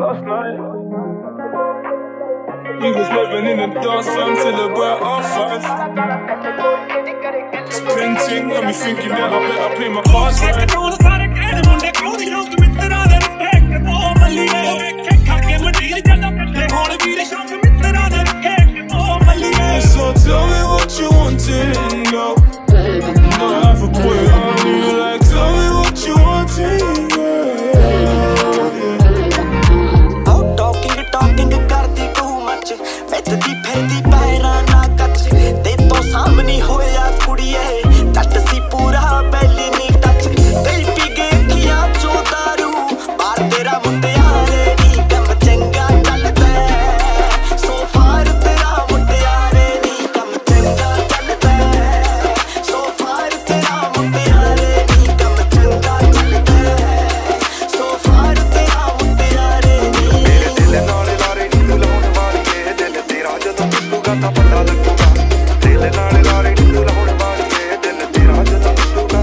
last night. He was living in the dance fam till about half five. Sprinting, got me thinking that I better play my cards right. So tell me what you wanting, girl. the deep, head deep, I ਦਿਲ ਨਾਲ ਲਾਰੇ ਨੀ ਲਾਉਣ ਵਾਲੀ ਦਿਲ ਤੇਰਾ ਜਦੋਂ ਟੁੱਟੂਗਾ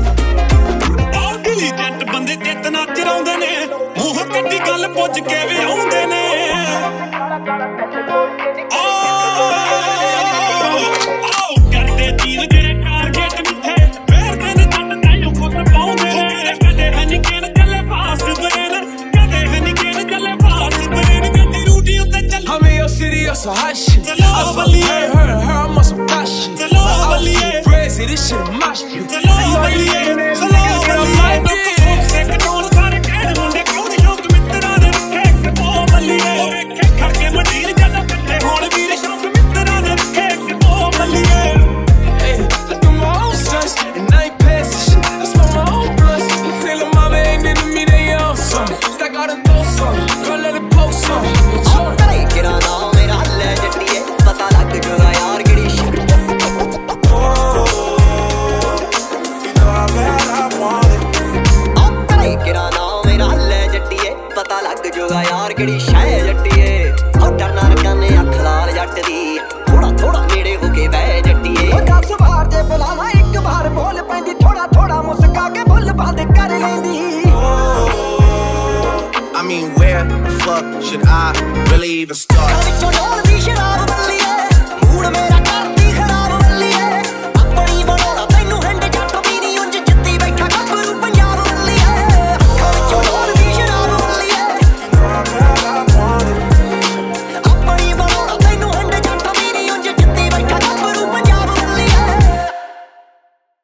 intelligent ਬੰਦੇ ਜਿੱਤ ਨਾ ਚਰਾਉਂਦੇ ਨੇ, ਮੂੰਹ ਕੱਢੀ ਗੱਲ ਪੁੱਛ ਕੇ ਵੀ ਆਉਂਦੇ that's some hot shit. I saw Bali. her, her, I'm on some hot shit. Bali. outfit crazy, this shit shit. ਚਲੋ Hey, yo, ਕਿਹੜੀ ਸ਼ੈ ਜੱਟੀਏ। ਆਉ ਡਰਨਾ ਰਕਾਨੇ ਅੱਖ ਲਾਲ ਜੱਟ ਦੀ। ਥੋੜਾ ਥੋੜਾ ਨੇੜੇ ਹੋ ਕੇ ਬਹਿ ਜੱਟੀਏ। ਉਹ ਦਸ ਵਾਰ ਜੇ ਬੁਲਾਵਾ ਇੱਕ ਵਾਰ ਬੋਲ ਪੈਂਦੀ। ਥੋੜਾ ਥੋੜਾ ਮੁਸਕਾ ਕੇ ਬੁੱਲ ਬੰਦ ਕਰ ਲੈਂਦੀ। I mean, where the fuck should I really even start?